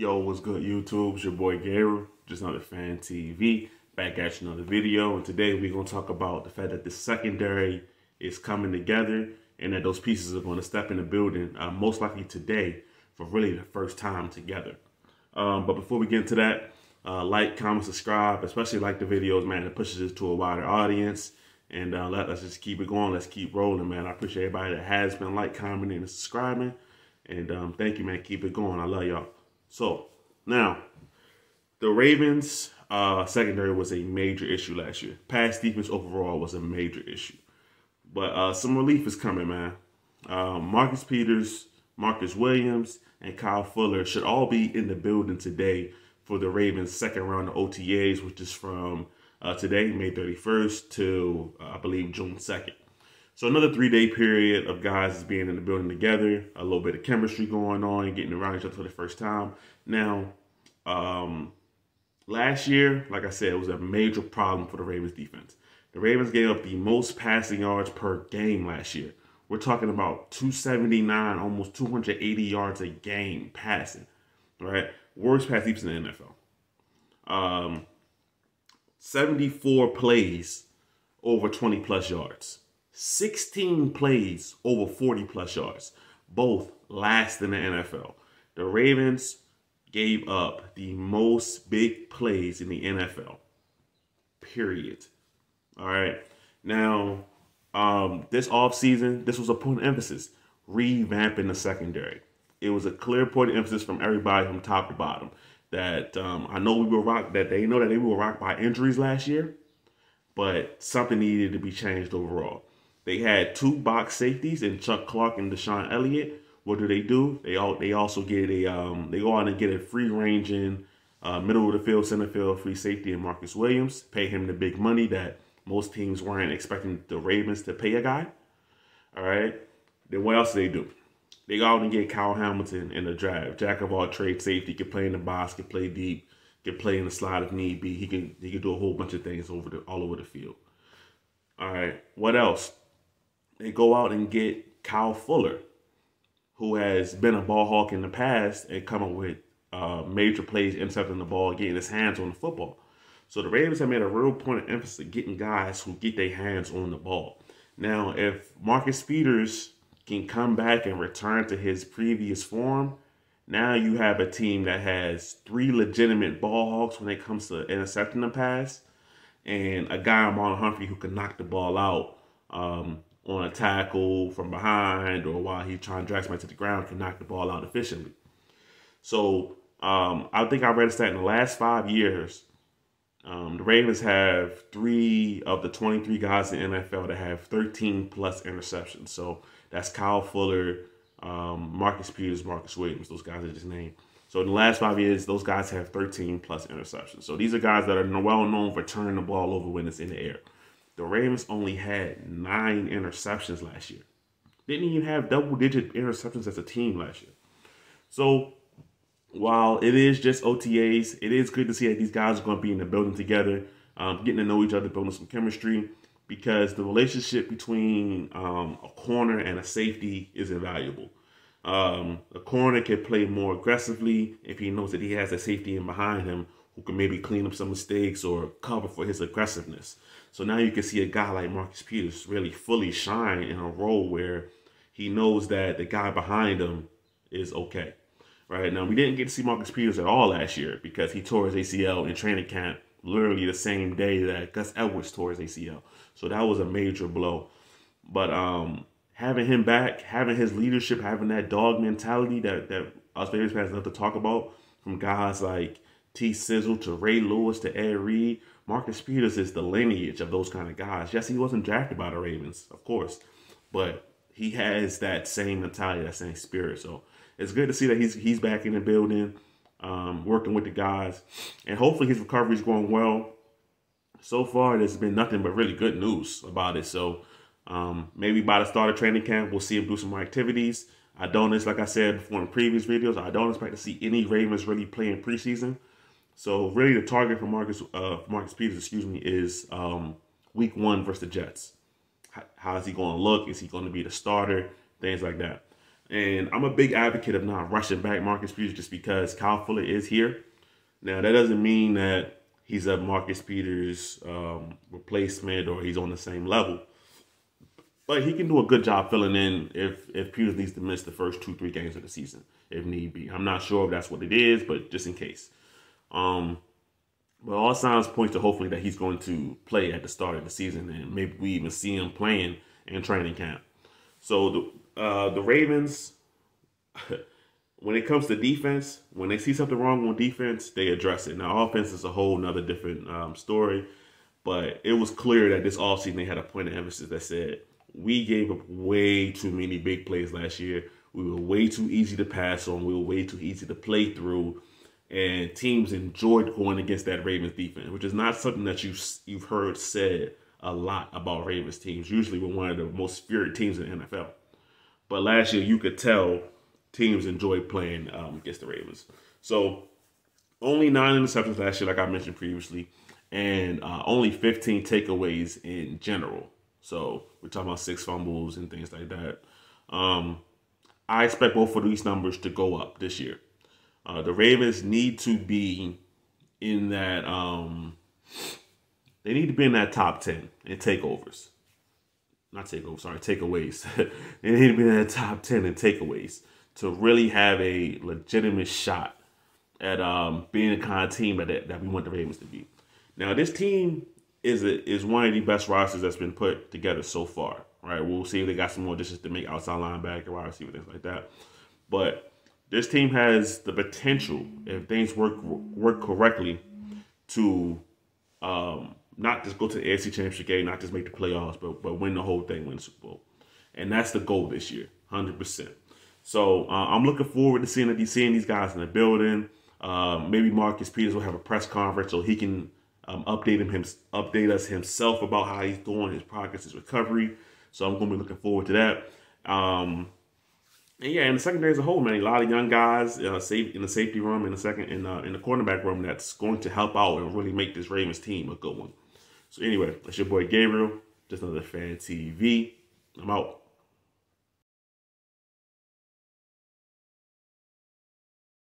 Yo, what's good, YouTube? It's your boy Gabriel, just another fan TV. Back at you another video, and today we're gonna talk about the fact that the secondary is coming together and that those pieces are gonna step in the building, uh, most likely today, for really the first time together. Um, but before we get into that, uh, like, comment, subscribe, especially like the videos, man. It pushes it to a wider audience. And uh, let, us just keep it going. Let's keep rolling, man. I appreciate everybody that has been like, commenting, and subscribing. And um, thank you, man. Keep it going. I love y'all. So now, the Ravens uh, secondary was a major issue last year. Pass defense overall was a major issue. But uh, some relief is coming, man. Um, Marcus Peters, Marcus Williams, and Kyle Fuller should all be in the building today for the Ravens' second round of OTAs, which is from uh, today, May 31st, to uh, I believe June 2nd. So another three-day period of guys being in the building together, a little bit of chemistry going on, and getting around each other for the first time. Now, um, last year, like I said, it was a major problem for the Ravens defense. The Ravens gave up the most passing yards per game last year. We're talking about 279, almost 280 yards a game passing, right? Worst pass defense in the NFL. Um, 74 plays over 20 plus yards. 16 plays over 40 plus yards, both last in the NFL. The Ravens gave up the most big plays in the NFL. Period. All right. Now, um, this offseason, this was a point of emphasis, revamping the secondary. It was a clear point of emphasis from everybody from top to bottom that um, I know we were rocked, that they know that they were rocked by injuries last year, but something needed to be changed overall. They had two box safeties and Chuck Clark and DeShon Elliott. What do they do? They all they also get a um, they go out and get a free ranging uh, middle of the field center field free safety and Marcus Williams. Pay him the big money that most teams weren't expecting the Ravens to pay a guy. All right. Then what else do they do? They go out and get Kyle Hamilton in the draft. Jack of all trades, safety, can play in the box, can play deep, can play in the slot if need be. He can he can do a whole bunch of things over the all over the field. All right. What else? They go out and get Kyle Fuller, who has been a ball hawk in the past and come up with uh, major plays, intercepting the ball, getting his hands on the football. So the Ravens have made a real point of emphasis getting guys who get their hands on the ball. Now, if Marcus Peters can come back and return to his previous form, now you have a team that has three legitimate ball hawks when it comes to intercepting the pass, and a guy Marlon Humphrey who can knock the ball out um, on a tackle from behind or while he's trying to drag somebody to the ground can knock the ball out efficiently. So um, I think I read a stat in the last five years, um, the Ravens have three of the 23 guys in the NFL that have 13 plus interceptions. So that's Kyle Fuller, um, Marcus Peters, Marcus Williams. Those guys are just named. So in the last five years, those guys have 13 plus interceptions. So these are guys that are well known for turning the ball over when it's in the air. The Ravens only had nine interceptions last year. Didn't even have double digit interceptions as a team last year. So while it is just OTAs, it is good to see that these guys are going to be in the building together, um, getting to know each other, building some chemistry, because the relationship between um, a corner and a safety is invaluable. Um, a corner can play more aggressively if he knows that he has a safety in behind him who can maybe clean up some mistakes or cover for his aggressiveness. So now you can see a guy like Marcus Peters really fully shine in a role where he knows that the guy behind him is okay right? Now, we didn't get to see Marcus Peters at all last year because he tore his ACL in training camp literally the same day that Gus Edwards tore his ACL. So that was a major blow. But um, having him back, having his leadership, having that dog mentality that, that us Ravens fans love to talk about from guys like T Sizzle to Ray Lewis to Ed Reed, Marcus Peters is the lineage of those kind of guys. Yes, he wasn't drafted by the Ravens, of course, but he has that same mentality, that same spirit. So it's good to see that he's he's back in the building, um, working with the guys, and hopefully his recovery is going well. So far, there's been nothing but really good news about it. So um, maybe by the start of training camp, we'll see him do some more activities. I don't, like I said before in previous videos, I don't expect to see any Ravens really play in preseason. So really, the target for Marcus uh, Marcus Peters, excuse me, is um, Week One versus the Jets. How is he going to look? Is he going to be the starter? Things like that. And I'm a big advocate of not rushing back Marcus Peters just because Kyle Fuller is here. Now, that doesn't mean that he's a Marcus Peters um, replacement or he's on the same level. But he can do a good job filling in if, if Peters needs to miss the first two, three games of the season, if need be. I'm not sure if that's what it is, but just in case. Um, but all signs point to hopefully that he's going to play at the start of the season, and maybe we even see him playing in training camp. So the uh, the Ravens, when it comes to defense, when they see something wrong on defense, they address it. Now offense is a whole nother different um, story, but it was clear that this offseason they had a point of emphasis that said we gave up way too many big plays last year. We were way too easy to pass on. We were way too easy to play through and teams enjoyed going against that Ravens defense, which is not something that you you've heard said a lot about Ravens teams. Usually, we're one of the most feared teams in the NFL. But last year, you could tell teams enjoyed playing um, against the Ravens. So, only nine interceptions last year, like I mentioned previously, and uh, only 15 takeaways in general. So, we're talking about six fumbles and things like that. Um, I expect both of these numbers to go up this year. Uh, the Ravens need to be in that. Um, they need to be in that top ten in takeovers. Not takeovers, sorry, takeaways. they need to be in that top ten in takeaways to really have a legitimate shot at um, being the kind of team that that we want the Ravens to be. Now, this team is a, is one of the best rosters that's been put together so far. Right, we'll see if they got some more additions to make outside linebacker, wide receiver, things like that. But this team has the potential, if things work work correctly, to um, not just go to the AFC Championship game, not just make the playoffs, but but win the whole thing, win the Super Bowl, and that's the goal this year, hundred percent. So uh, I'm looking forward to seeing seeing these guys in the building. Uh, maybe Marcus Peters will have a press conference so he can um, update him, him update us himself about how he's doing, his progress, his recovery. So I'm going to be looking forward to that. Um, and yeah, in the secondary as a whole, man, a lot of young guys uh, in the safety room, in the second, in uh, in the cornerback room, that's going to help out and really make this Ravens team a good one. So anyway, that's your boy Gabriel, just another fan TV. I'm out.